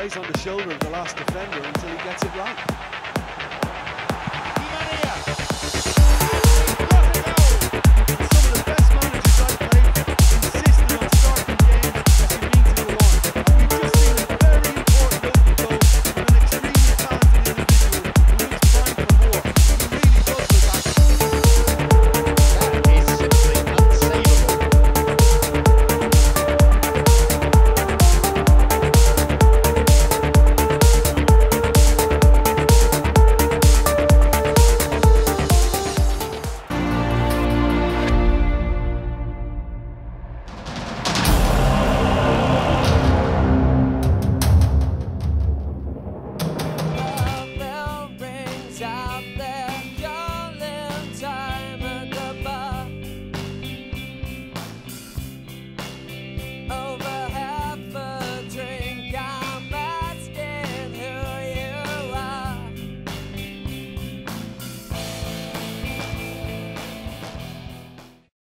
plays on the shoulder of the last defender until he gets it right.